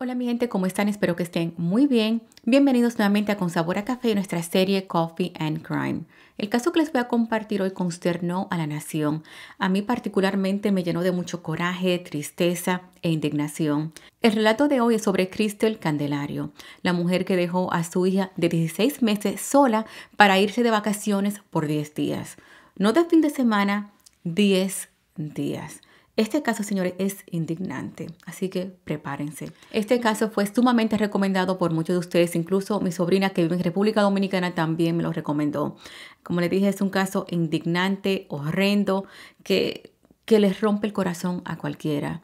Hola mi gente, ¿cómo están? Espero que estén muy bien. Bienvenidos nuevamente a Con Sabor a Café, nuestra serie Coffee and Crime. El caso que les voy a compartir hoy consternó a la nación. A mí particularmente me llenó de mucho coraje, tristeza e indignación. El relato de hoy es sobre Crystal Candelario, la mujer que dejó a su hija de 16 meses sola para irse de vacaciones por 10 días. No de fin de semana, 10 días. Este caso, señores, es indignante, así que prepárense. Este caso fue sumamente recomendado por muchos de ustedes, incluso mi sobrina que vive en República Dominicana también me lo recomendó. Como les dije, es un caso indignante, horrendo, que que les rompe el corazón a cualquiera.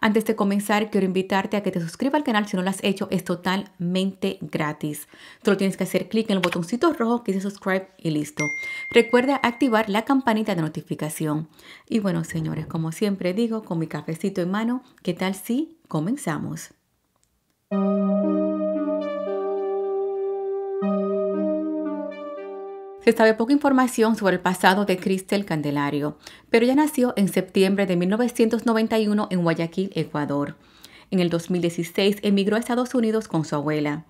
Antes de comenzar, quiero invitarte a que te suscribas al canal si no lo has hecho, es totalmente gratis. Solo tienes que hacer clic en el botoncito rojo que dice subscribe y listo. Recuerda activar la campanita de notificación. Y bueno, señores, como siempre digo, con mi cafecito en mano, ¿qué tal si comenzamos? Se sabe poca información sobre el pasado de Cristel Candelario, pero ella nació en septiembre de 1991 en Guayaquil, Ecuador. En el 2016 emigró a Estados Unidos con su abuela.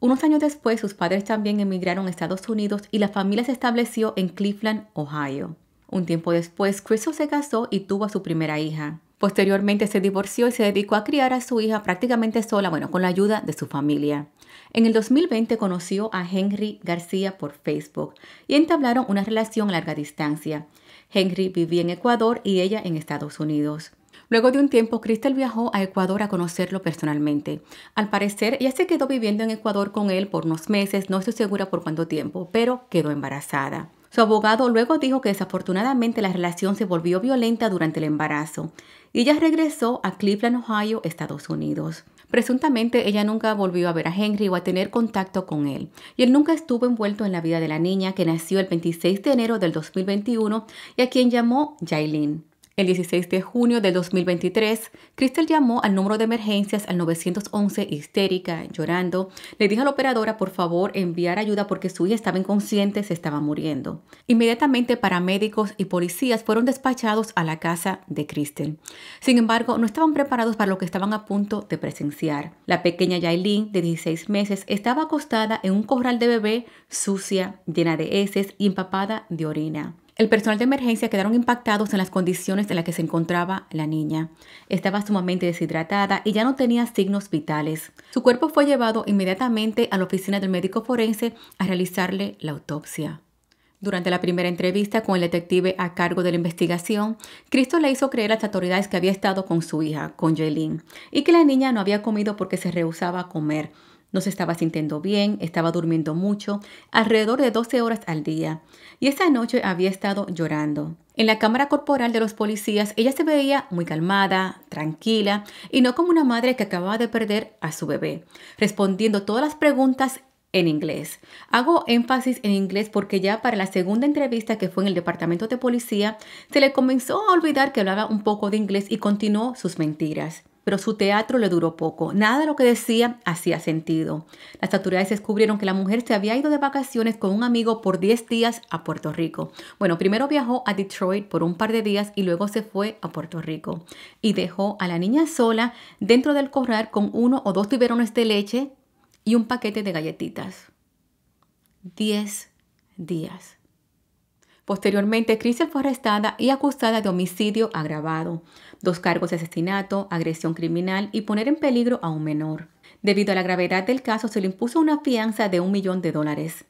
Unos años después, sus padres también emigraron a Estados Unidos y la familia se estableció en Cleveland, Ohio. Un tiempo después, Crystal se casó y tuvo a su primera hija. Posteriormente se divorció y se dedicó a criar a su hija prácticamente sola, bueno, con la ayuda de su familia. En el 2020 conoció a Henry García por Facebook y entablaron una relación a larga distancia. Henry vivía en Ecuador y ella en Estados Unidos. Luego de un tiempo, Crystal viajó a Ecuador a conocerlo personalmente. Al parecer, ella se quedó viviendo en Ecuador con él por unos meses, no estoy segura por cuánto tiempo, pero quedó embarazada. Su abogado luego dijo que desafortunadamente la relación se volvió violenta durante el embarazo y ella regresó a Cleveland, Ohio, Estados Unidos. Presuntamente ella nunca volvió a ver a Henry o a tener contacto con él, y él nunca estuvo envuelto en la vida de la niña que nació el 26 de enero del 2021 y a quien llamó Jailin. El 16 de junio de 2023, Crystal llamó al número de emergencias al 911 histérica, llorando. Le dijo a la operadora por favor enviar ayuda porque su hija estaba inconsciente, se estaba muriendo. Inmediatamente paramédicos y policías fueron despachados a la casa de Crystal. Sin embargo, no estaban preparados para lo que estaban a punto de presenciar. La pequeña Yailin, de 16 meses, estaba acostada en un corral de bebé sucia, llena de heces y empapada de orina. El personal de emergencia quedaron impactados en las condiciones en las que se encontraba la niña. Estaba sumamente deshidratada y ya no tenía signos vitales. Su cuerpo fue llevado inmediatamente a la oficina del médico forense a realizarle la autopsia. Durante la primera entrevista con el detective a cargo de la investigación, Cristo le hizo creer a las autoridades que había estado con su hija, con Jaylin, y que la niña no había comido porque se rehusaba a comer no se estaba sintiendo bien, estaba durmiendo mucho, alrededor de 12 horas al día, y esa noche había estado llorando. En la cámara corporal de los policías, ella se veía muy calmada, tranquila, y no como una madre que acababa de perder a su bebé, respondiendo todas las preguntas en inglés. Hago énfasis en inglés porque ya para la segunda entrevista que fue en el departamento de policía, se le comenzó a olvidar que hablaba un poco de inglés y continuó sus mentiras pero su teatro le duró poco. Nada de lo que decía hacía sentido. Las autoridades descubrieron que la mujer se había ido de vacaciones con un amigo por 10 días a Puerto Rico. Bueno, primero viajó a Detroit por un par de días y luego se fue a Puerto Rico. Y dejó a la niña sola dentro del corral con uno o dos biberones de leche y un paquete de galletitas. 10 días. Posteriormente, Crystal fue arrestada y acusada de homicidio agravado, dos cargos de asesinato, agresión criminal y poner en peligro a un menor. Debido a la gravedad del caso, se le impuso una fianza de un millón de dólares.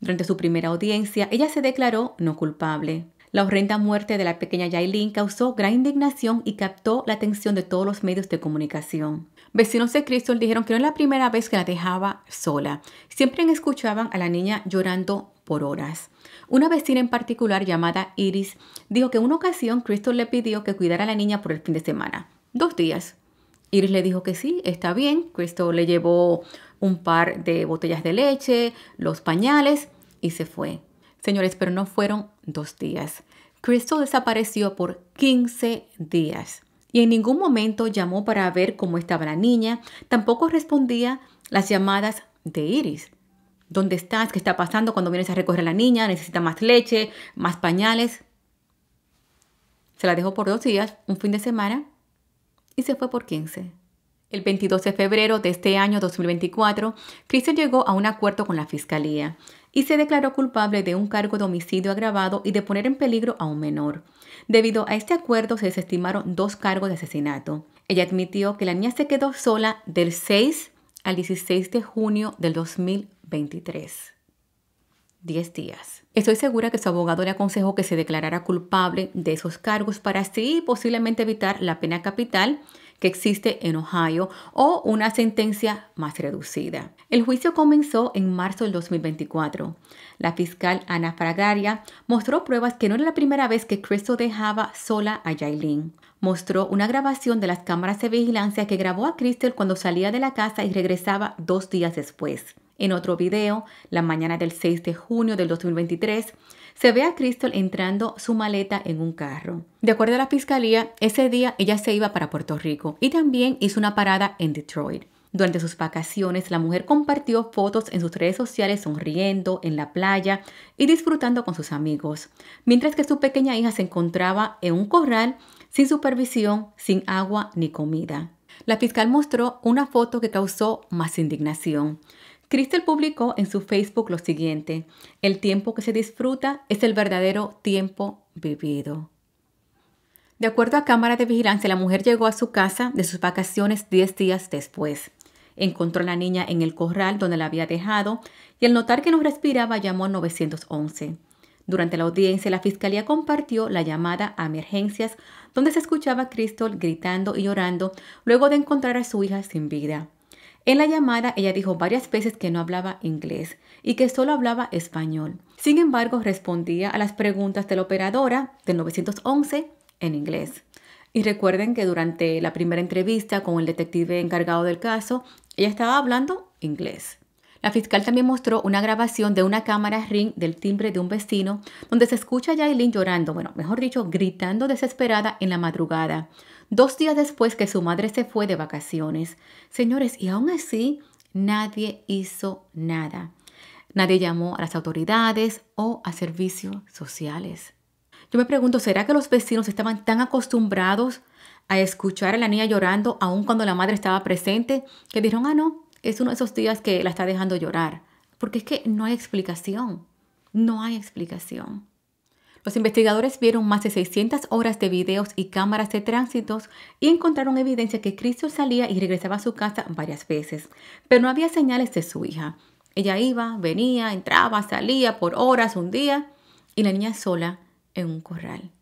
Durante su primera audiencia, ella se declaró no culpable. La horrenda muerte de la pequeña Yailin causó gran indignación y captó la atención de todos los medios de comunicación. Vecinos de Crystal dijeron que no era la primera vez que la dejaba sola. Siempre escuchaban a la niña llorando por horas. Una vecina en particular llamada Iris dijo que en una ocasión Crystal le pidió que cuidara a la niña por el fin de semana. Dos días. Iris le dijo que sí, está bien. Crystal le llevó un par de botellas de leche, los pañales y se fue. Señores, pero no fueron dos días. Crystal desapareció por 15 días y en ningún momento llamó para ver cómo estaba la niña, tampoco respondía las llamadas de Iris. ¿Dónde estás? ¿Qué está pasando cuando vienes a recoger a la niña? ¿Necesita más leche? ¿Más pañales? Se la dejó por dos días, un fin de semana, y se fue por 15. El 22 de febrero de este año 2024, Christian llegó a un acuerdo con la fiscalía y se declaró culpable de un cargo de homicidio agravado y de poner en peligro a un menor. Debido a este acuerdo se desestimaron dos cargos de asesinato. Ella admitió que la niña se quedó sola del 6 al 16 de junio del 2023. 10 días. Estoy segura que su abogado le aconsejó que se declarara culpable de esos cargos para así posiblemente evitar la pena capital que existe en Ohio o una sentencia más reducida. El juicio comenzó en marzo del 2024. La fiscal Ana Fragaria mostró pruebas que no era la primera vez que Crystal dejaba sola a Jailin. Mostró una grabación de las cámaras de vigilancia que grabó a Crystal cuando salía de la casa y regresaba dos días después. En otro video, la mañana del 6 de junio del 2023, se ve a Crystal entrando su maleta en un carro. De acuerdo a la fiscalía, ese día ella se iba para Puerto Rico y también hizo una parada en Detroit. Durante sus vacaciones, la mujer compartió fotos en sus redes sociales sonriendo en la playa y disfrutando con sus amigos, mientras que su pequeña hija se encontraba en un corral sin supervisión, sin agua ni comida. La fiscal mostró una foto que causó más indignación. Crystal publicó en su Facebook lo siguiente, el tiempo que se disfruta es el verdadero tiempo vivido. De acuerdo a cámara de vigilancia, la mujer llegó a su casa de sus vacaciones 10 días después. Encontró a la niña en el corral donde la había dejado y al notar que no respiraba llamó a 911. Durante la audiencia, la fiscalía compartió la llamada a emergencias donde se escuchaba a Crystal gritando y llorando luego de encontrar a su hija sin vida. En la llamada ella dijo varias veces que no hablaba inglés y que solo hablaba español. Sin embargo, respondía a las preguntas de la operadora del 911 en inglés. Y recuerden que durante la primera entrevista con el detective encargado del caso, ella estaba hablando inglés. La fiscal también mostró una grabación de una cámara ring del timbre de un vecino donde se escucha a Yailin llorando, bueno, mejor dicho, gritando desesperada en la madrugada dos días después que su madre se fue de vacaciones. Señores, y aún así nadie hizo nada. Nadie llamó a las autoridades o a servicios sociales. Yo me pregunto, ¿será que los vecinos estaban tan acostumbrados a escuchar a la niña llorando aun cuando la madre estaba presente que dijeron, ah, no, es uno de esos días que la está dejando llorar? Porque es que no hay explicación. No hay explicación. Los investigadores vieron más de 600 horas de videos y cámaras de tránsitos y encontraron evidencia que Cristo salía y regresaba a su casa varias veces, pero no había señales de su hija. Ella iba, venía, entraba, salía por horas, un día, y la niña sola en un corral.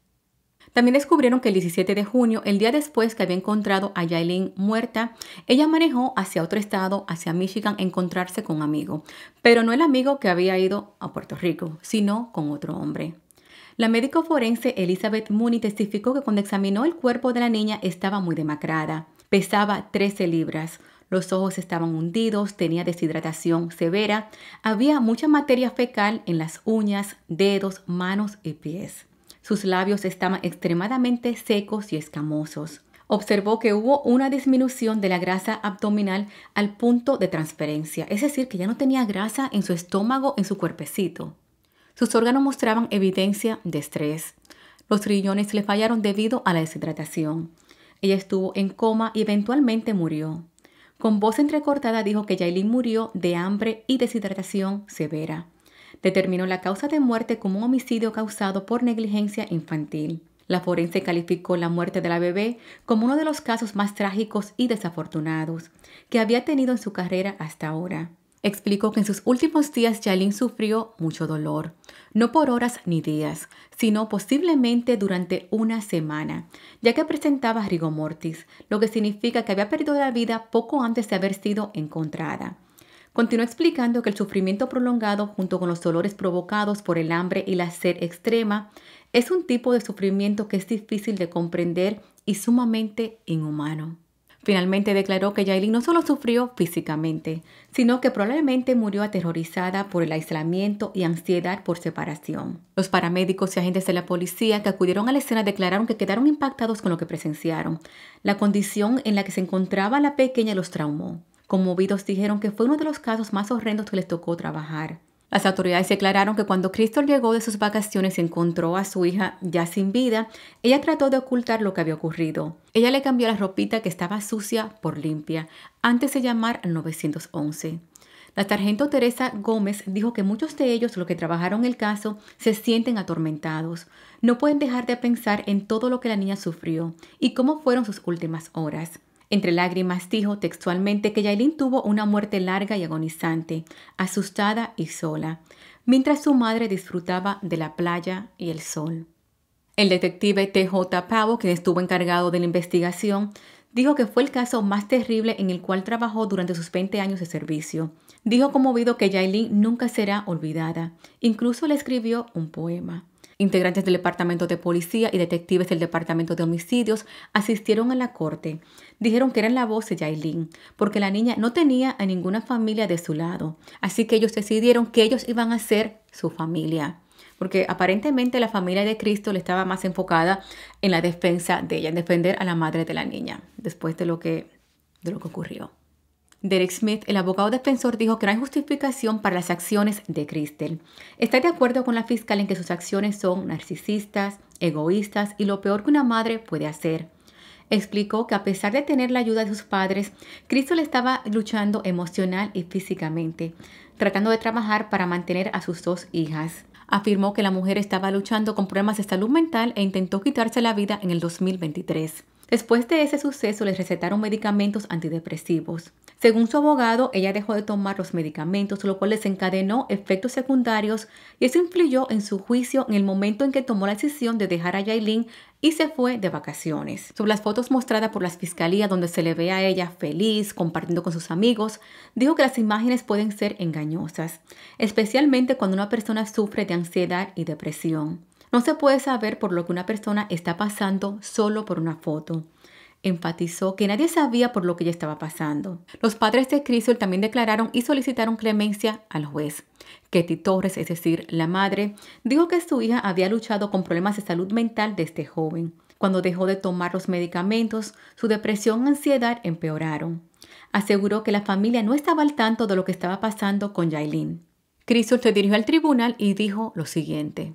También descubrieron que el 17 de junio, el día después que había encontrado a Yailin muerta, ella manejó hacia otro estado, hacia Michigan, a encontrarse con un amigo, pero no el amigo que había ido a Puerto Rico, sino con otro hombre. La médico forense Elizabeth Mooney testificó que cuando examinó el cuerpo de la niña estaba muy demacrada. Pesaba 13 libras. Los ojos estaban hundidos, tenía deshidratación severa, había mucha materia fecal en las uñas, dedos, manos y pies. Sus labios estaban extremadamente secos y escamosos. Observó que hubo una disminución de la grasa abdominal al punto de transferencia, es decir, que ya no tenía grasa en su estómago, en su cuerpecito. Sus órganos mostraban evidencia de estrés. Los riñones le fallaron debido a la deshidratación. Ella estuvo en coma y eventualmente murió. Con voz entrecortada dijo que Yailin murió de hambre y deshidratación severa. Determinó la causa de muerte como un homicidio causado por negligencia infantil. La forense calificó la muerte de la bebé como uno de los casos más trágicos y desafortunados que había tenido en su carrera hasta ahora. Explicó que en sus últimos días Yailin sufrió mucho dolor, no por horas ni días, sino posiblemente durante una semana, ya que presentaba rigomortis, lo que significa que había perdido la vida poco antes de haber sido encontrada. Continuó explicando que el sufrimiento prolongado junto con los dolores provocados por el hambre y la sed extrema es un tipo de sufrimiento que es difícil de comprender y sumamente inhumano. Finalmente declaró que Yailin no solo sufrió físicamente, sino que probablemente murió aterrorizada por el aislamiento y ansiedad por separación. Los paramédicos y agentes de la policía que acudieron a la escena declararon que quedaron impactados con lo que presenciaron. La condición en la que se encontraba la pequeña los traumó. Conmovidos dijeron que fue uno de los casos más horrendos que les tocó trabajar. Las autoridades declararon que cuando Cristo llegó de sus vacaciones y encontró a su hija ya sin vida, ella trató de ocultar lo que había ocurrido. Ella le cambió la ropita que estaba sucia por limpia antes de llamar al 911. La sargento Teresa Gómez dijo que muchos de ellos, los que trabajaron el caso, se sienten atormentados. No pueden dejar de pensar en todo lo que la niña sufrió y cómo fueron sus últimas horas. Entre lágrimas dijo textualmente que Yailin tuvo una muerte larga y agonizante, asustada y sola, mientras su madre disfrutaba de la playa y el sol. El detective T.J. Pavo, quien estuvo encargado de la investigación, dijo que fue el caso más terrible en el cual trabajó durante sus 20 años de servicio. Dijo conmovido que Yailin nunca será olvidada. Incluso le escribió un poema. Integrantes del Departamento de Policía y detectives del Departamento de Homicidios asistieron a la corte. Dijeron que eran la voz de Yailin, porque la niña no tenía a ninguna familia de su lado. Así que ellos decidieron que ellos iban a ser su familia. Porque aparentemente la familia de Cristo le estaba más enfocada en la defensa de ella, en defender a la madre de la niña, después de lo que, de lo que ocurrió. Derek Smith, el abogado defensor, dijo que no hay justificación para las acciones de Crystal. Está de acuerdo con la fiscal en que sus acciones son narcisistas, egoístas y lo peor que una madre puede hacer. Explicó que a pesar de tener la ayuda de sus padres, Crystal estaba luchando emocional y físicamente, tratando de trabajar para mantener a sus dos hijas. Afirmó que la mujer estaba luchando con problemas de salud mental e intentó quitarse la vida en el 2023. Después de ese suceso les recetaron medicamentos antidepresivos. Según su abogado, ella dejó de tomar los medicamentos, lo cual desencadenó efectos secundarios y eso influyó en su juicio en el momento en que tomó la decisión de dejar a Yailin y se fue de vacaciones. Sobre las fotos mostradas por las fiscalías donde se le ve a ella feliz, compartiendo con sus amigos, dijo que las imágenes pueden ser engañosas, especialmente cuando una persona sufre de ansiedad y depresión. No se puede saber por lo que una persona está pasando solo por una foto enfatizó que nadie sabía por lo que ella estaba pasando. Los padres de Crisol también declararon y solicitaron clemencia al juez. Ketty Torres, es decir, la madre, dijo que su hija había luchado con problemas de salud mental desde joven. Cuando dejó de tomar los medicamentos, su depresión y ansiedad empeoraron. Aseguró que la familia no estaba al tanto de lo que estaba pasando con Yailin. Crisol se dirigió al tribunal y dijo lo siguiente.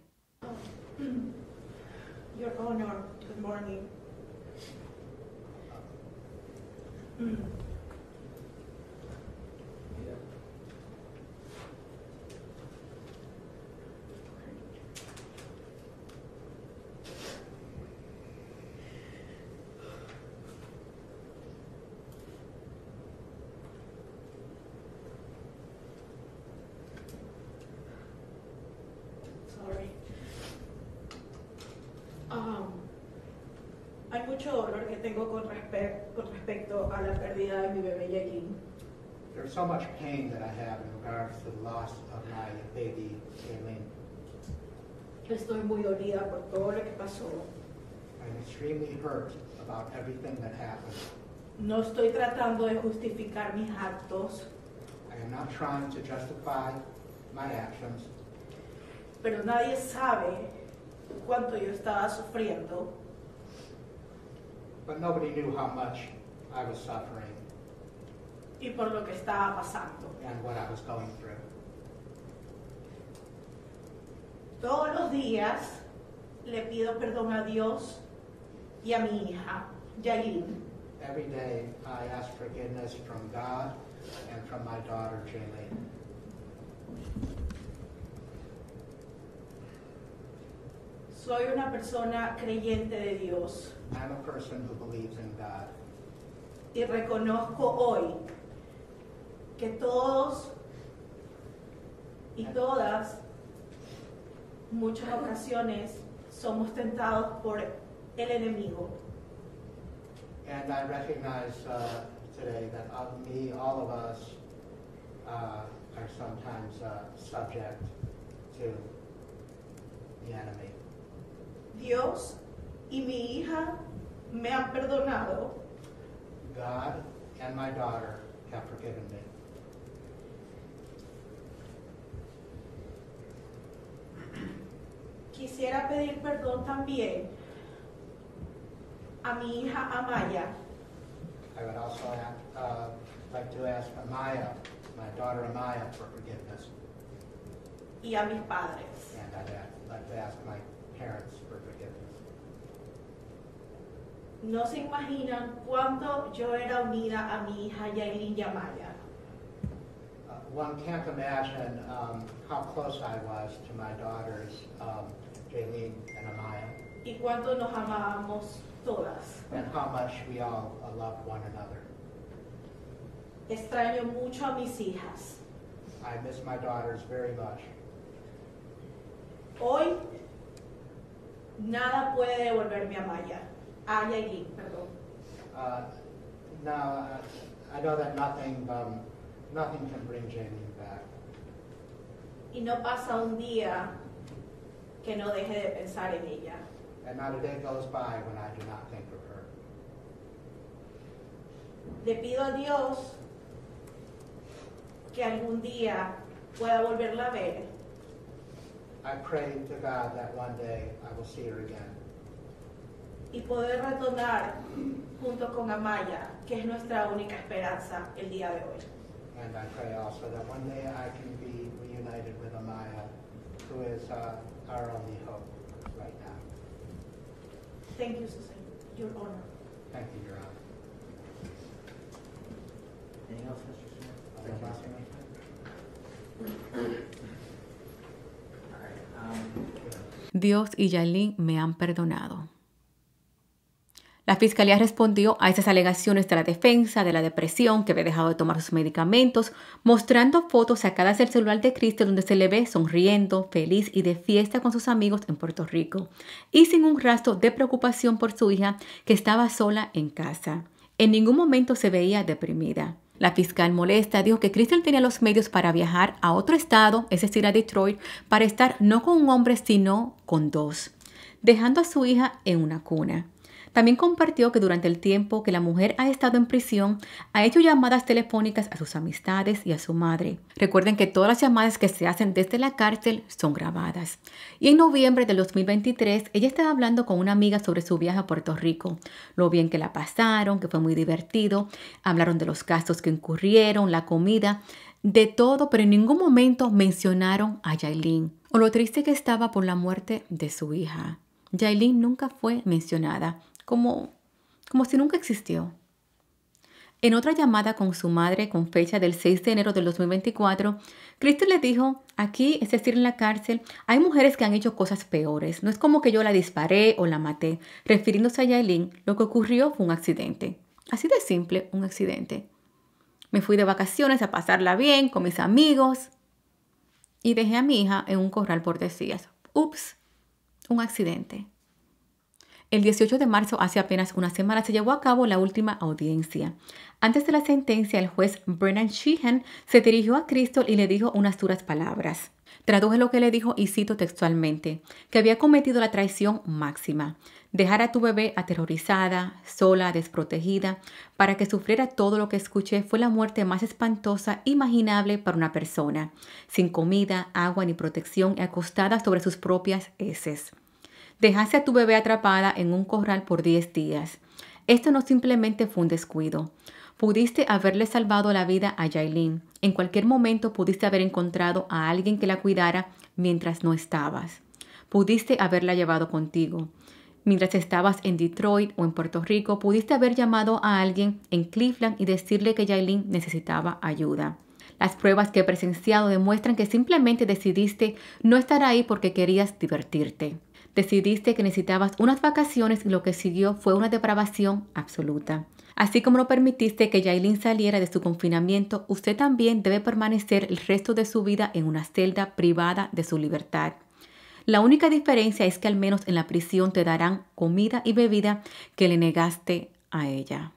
Mucho dolor que tengo con, respe con respecto a la pérdida de mi bebé Yailin. There's so much pain that I have in regards to the loss of my baby Yailin. Estoy muy dolida por todo lo que pasó. I'm extremely hurt about everything that happened. No estoy tratando de justificar mis actos. I am not trying to justify my actions. Pero nadie sabe cuánto yo estaba sufriendo but nobody knew how much I was suffering y por lo que estaba pasando. and what I was going through. Todos los días le pido perdón a Dios y a mi hija, Yailin. Every day I ask forgiveness from God and from my daughter, Jaylene. Soy una persona creyente de Dios. I'm a person who believes in God. Y reconozco hoy que todos y todas, muchas ocasiones, somos tentados por el enemigo. And I recognize uh, today that of me, all of us, uh, are sometimes uh, subject to the enemy. Dios y mi hija me han perdonado. God and my daughter have forgiven me. Quisiera pedir perdón también a mi hija Amaya. I would also uh, like to ask Amaya, my daughter Amaya, for forgiveness. y a mis padres. and I'd like to ask my parents for forgiveness. No se imaginan cuánto yo era unida a mi hija Yailin Yamaya. Uh, One can't imagine um, how close I was to my daughters, um, Jaylene and Amaya, y cuánto nos amábamos todas. and how much we all uh, loved one another. Extraño mucho a mis hijas. I miss my daughters very much. Hoy nada puede devolverme a Maya, a Yailin, perdón. Uh, Now, uh, I know that nothing, um, nothing can bring Jaylene back. Y no pasa un día que no deje de pensar en ella. And not a day goes by when I do not think of her. Le pido a Dios que algún día pueda volverla a ver I pray to God that one day I will see her again y poder retornar junto con Amaya, que es nuestra única esperanza el día de hoy. And I pray also that one day I can be reunited with Amaya, who is uh, our only hope right now. Thank you, Susan. Your honor. Thank you, Your Honor. Anything else, Mr. Smith? Um, Dios y Yailin me han perdonado. La fiscalía respondió a esas alegaciones de la defensa de la depresión, que había dejado de tomar sus medicamentos, mostrando fotos sacadas del celular de Cristo donde se le ve sonriendo, feliz y de fiesta con sus amigos en Puerto Rico, y sin un rastro de preocupación por su hija, que estaba sola en casa. En ningún momento se veía deprimida. La fiscal molesta dijo que Crystal tenía los medios para viajar a otro estado, es decir, a Detroit, para estar no con un hombre, sino con dos, dejando a su hija en una cuna. También compartió que durante el tiempo que la mujer ha estado en prisión, ha hecho llamadas telefónicas a sus amistades y a su madre. Recuerden que todas las llamadas que se hacen desde la cárcel son grabadas. Y en noviembre del 2023, ella estaba hablando con una amiga sobre su viaje a Puerto Rico, lo bien que la pasaron, que fue muy divertido, hablaron de los gastos que incurrieron, la comida, de todo, pero en ningún momento mencionaron a Yailin o lo triste que estaba por la muerte de su hija. Yailin nunca fue mencionada, como, como si nunca existió. En otra llamada con su madre con fecha del 6 de enero del 2024, Cristo le dijo, aquí, es decir, en la cárcel, hay mujeres que han hecho cosas peores. No es como que yo la disparé o la maté. Refiriéndose a Yailin, lo que ocurrió fue un accidente. Así de simple, un accidente. Me fui de vacaciones a pasarla bien con mis amigos y dejé a mi hija en un corral por días. Ups, un accidente. El 18 de marzo, hace apenas una semana, se llevó a cabo la última audiencia. Antes de la sentencia, el juez Brennan Sheehan se dirigió a Crystal y le dijo unas duras palabras. Traduje lo que le dijo y cito textualmente, que había cometido la traición máxima, dejar a tu bebé aterrorizada, sola, desprotegida, para que sufriera todo lo que escuché fue la muerte más espantosa imaginable para una persona, sin comida, agua ni protección y acostada sobre sus propias heces. Dejaste a tu bebé atrapada en un corral por 10 días. Esto no simplemente fue un descuido. Pudiste haberle salvado la vida a Yailin. En cualquier momento pudiste haber encontrado a alguien que la cuidara mientras no estabas. Pudiste haberla llevado contigo. Mientras estabas en Detroit o en Puerto Rico, pudiste haber llamado a alguien en Cleveland y decirle que Yailin necesitaba ayuda. Las pruebas que he presenciado demuestran que simplemente decidiste no estar ahí porque querías divertirte. Decidiste que necesitabas unas vacaciones y lo que siguió fue una depravación absoluta. Así como no permitiste que Yailin saliera de su confinamiento, usted también debe permanecer el resto de su vida en una celda privada de su libertad. La única diferencia es que al menos en la prisión te darán comida y bebida que le negaste a ella.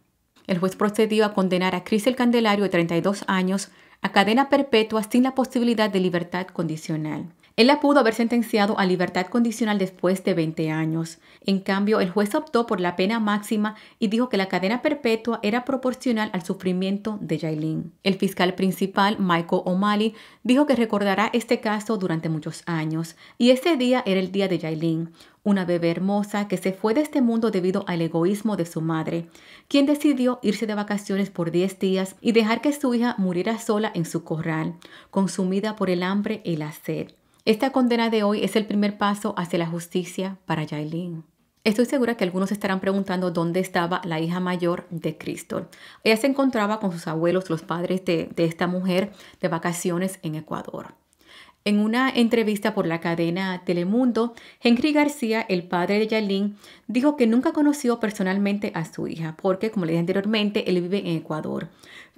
El juez procedió a condenar a Cris el Candelario de 32 años a cadena perpetua sin la posibilidad de libertad condicional. Él la pudo haber sentenciado a libertad condicional después de 20 años. En cambio, el juez optó por la pena máxima y dijo que la cadena perpetua era proporcional al sufrimiento de Yailin. El fiscal principal, Michael O'Malley, dijo que recordará este caso durante muchos años, y ese día era el día de Yailin, una bebé hermosa que se fue de este mundo debido al egoísmo de su madre, quien decidió irse de vacaciones por 10 días y dejar que su hija muriera sola en su corral, consumida por el hambre y la sed. Esta condena de hoy es el primer paso hacia la justicia para Yailin. Estoy segura que algunos estarán preguntando dónde estaba la hija mayor de Cristo. Ella se encontraba con sus abuelos, los padres de, de esta mujer, de vacaciones en Ecuador. En una entrevista por la cadena Telemundo, Henry García, el padre de Yailin, dijo que nunca conoció personalmente a su hija porque, como le dije anteriormente, él vive en Ecuador,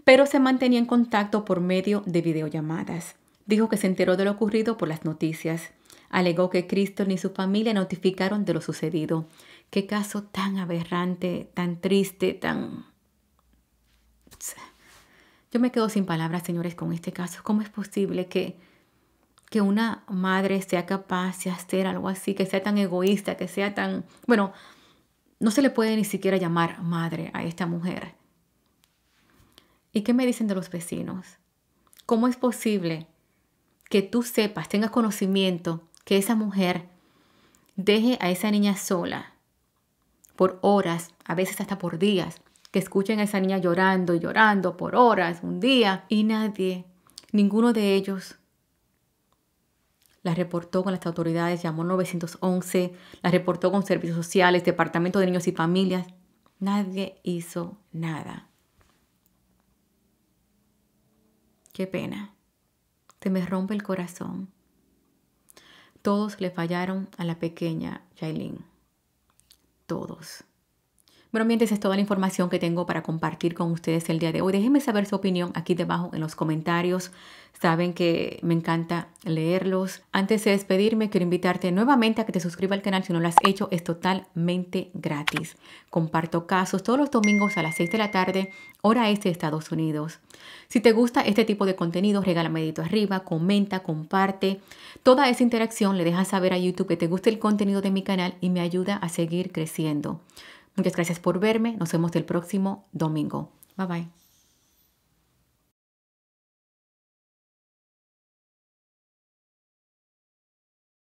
pero se mantenía en contacto por medio de videollamadas. Dijo que se enteró de lo ocurrido por las noticias. Alegó que Cristo ni su familia notificaron de lo sucedido. Qué caso tan aberrante, tan triste, tan... Yo me quedo sin palabras, señores, con este caso. ¿Cómo es posible que que una madre sea capaz de hacer algo así, que sea tan egoísta, que sea tan... Bueno, no se le puede ni siquiera llamar madre a esta mujer. ¿Y qué me dicen de los vecinos? ¿Cómo es posible que tú sepas, tengas conocimiento que esa mujer deje a esa niña sola por horas, a veces hasta por días, que escuchen a esa niña llorando y llorando por horas, un día, y nadie, ninguno de ellos la reportó con las autoridades, llamó 911, la reportó con servicios sociales, departamento de niños y familias. Nadie hizo nada. Qué pena. Se me rompe el corazón. Todos le fallaron a la pequeña Jailin. Todos. Bueno, mientras es toda la información que tengo para compartir con ustedes el día de hoy. Déjenme saber su opinión aquí debajo en los comentarios. Saben que me encanta leerlos. Antes de despedirme, quiero invitarte nuevamente a que te suscribas al canal si no lo has hecho. Es totalmente gratis. Comparto casos todos los domingos a las 6 de la tarde, hora este de Estados Unidos. Si te gusta este tipo de contenido, regálame dedito arriba, comenta, comparte. Toda esa interacción le deja saber a YouTube que te gusta el contenido de mi canal y me ayuda a seguir creciendo. Muchas gracias por verme. Nos vemos el próximo domingo. Bye bye.